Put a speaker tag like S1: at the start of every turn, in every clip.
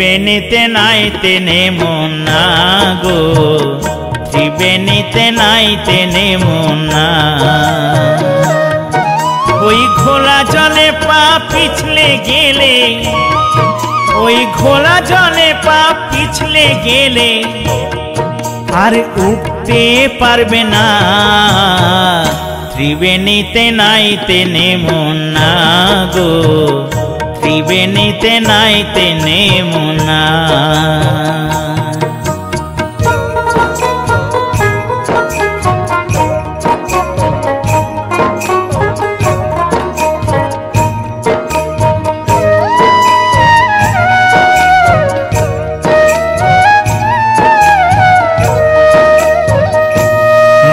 S1: ত্রিবেণীতে নাইতে নেমো না গো ত্রিবেণীতে নাইতে নেমো না ওই ঘোলা জলে পা পিছলে গেলে, ওই ঘোলা জলে পা পিছলে গেলে আর উঠতে পারবে না। ত্রিবেণীতে নাইতে নেমো না গো ত্রিবেণীতে নাইতে নেমো না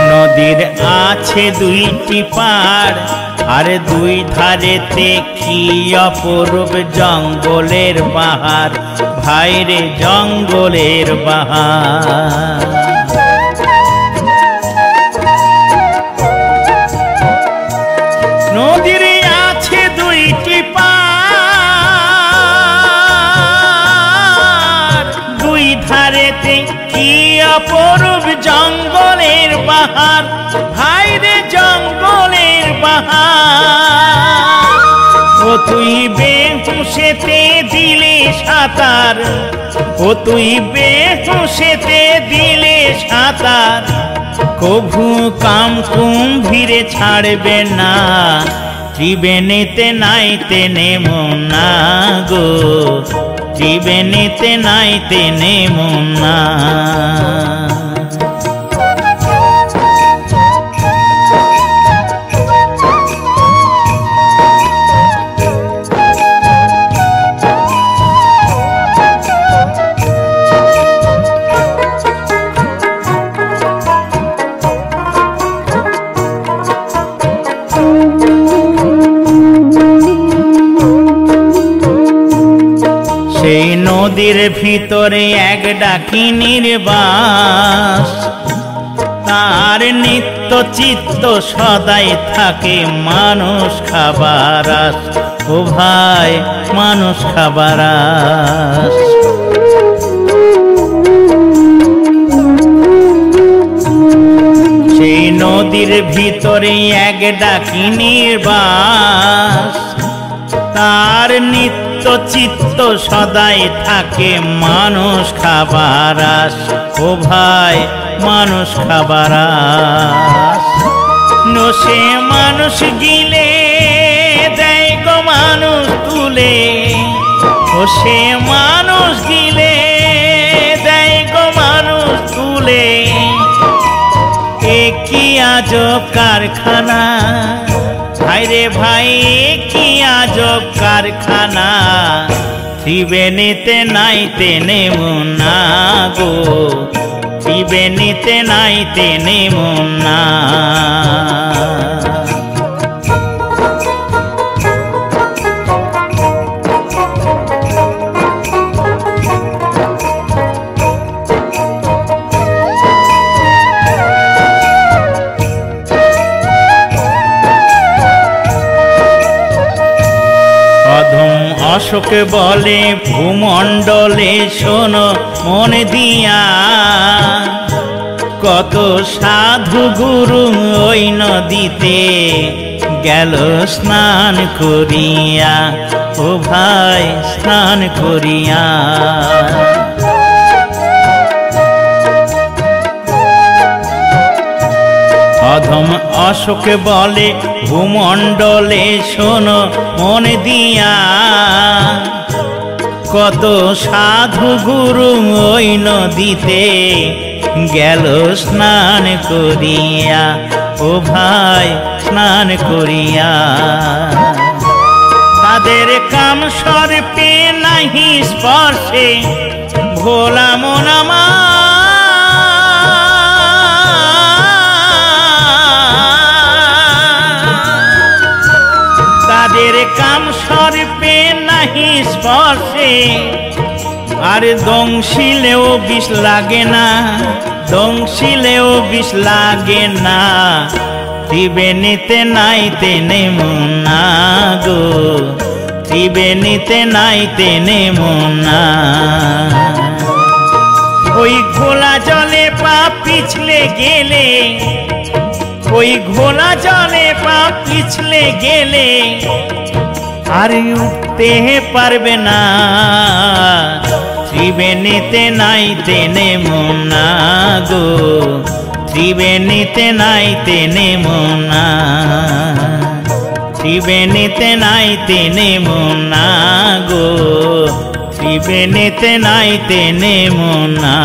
S1: নদীর আছে দুইটি পাড় আর দুই ধারেতে কি অপরূপ জঙ্গলের বাহার ভাইরে জঙ্গলের বাহার অপরূপ জঙ্গলের বাহার ভাইরে জঙ্গলের বাহার তুই বেহুশেতে দিলে সাঁতার। ও তুই বেহুশেতে দিলে সাঁতার। কভু কাম কুম্ভীরে ছাড়বে না। ত্রিবেণীতে নাইতে নেমো না গো। ত্রিবেণীতে নাইতে নেমো না। নদীর ভিতরে এক ডাকিনীর বাস তার নিত্য চিত্ত সদাই থাকে মানুষ খাবার আস। ও ভাই, মানুষ খাবার। সেই নদীর ভিতরে এক ডাকিনীর বাস তার নিত্য চিত্ত সদাই থাকে মানুষ খাবার আস ও ভাই, মানুষ খাবার নসে মানুষ গিলে, দেয় গো মানুষ তুলে। ও সে মানুষ গিলে, দেয় গো মানুষ তুলে। এ কি আজব কারখানা। ভাইরে ভাই কি আজব কারখানা? ত্রিবেণীতে নাইতে নেমো না গো। ত্রিবেণীতে নাইতে তেনে না অধম অশোকে বলে, ভূমণ্ডলে শোন, মনে দিয়া। কত সাধু গুরু ওই নদীতে গেল স্নান করিয়া, ও ভাই স্নান করিয়া। অধম অশোক বলে, ভূমণ্ডলে শোনো, মন দিয়া। কত সাধু গুরু ওই নদীতে গেল স্নান করিয়া, ও ভাই স্নান করিয়া। তাদের কাম সর্পে নাহি স্পর্শে, ভোলা মনামা তাদের কাম সর্পে নাহি স্পর্শে আর দংশিলেও বিষ লাগে না, দংশিলেও বিষ লাগে না। ত্রিবেণীতে নাই তেনে না গো ত্রিবেণীতে নাই তেনে না। ওই খোলা জলে পা পিছলে গেলে ওই ঘোলা জলে পা পিছলে গেলে আর উঠতে পারবে না। ত্রিবেণীতে নাইতে নেমো না গো, ত্রিবেণীতে নাইতে নেমো না। ত্রিবেণীতে নাই তেনে না গো, ত্রিবেণীতে নাই তেনে না।